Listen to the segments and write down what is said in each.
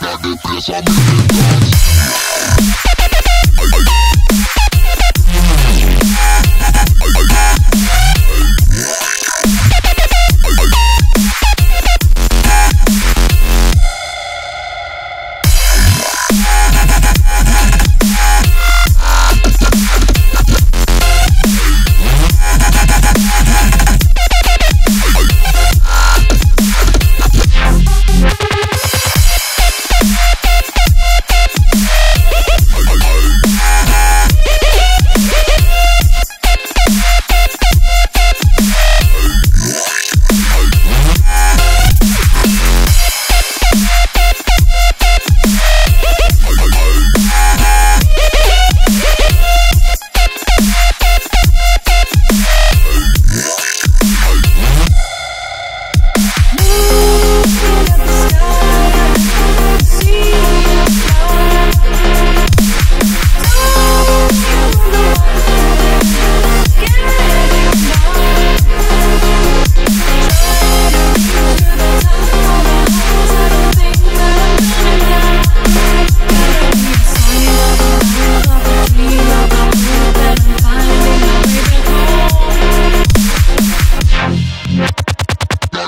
I make me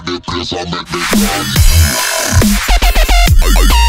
the place I make me come.